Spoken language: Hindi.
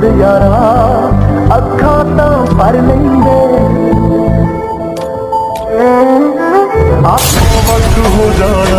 याद यारा अखा तो भर लेंगे। आपको वक्त हो जाए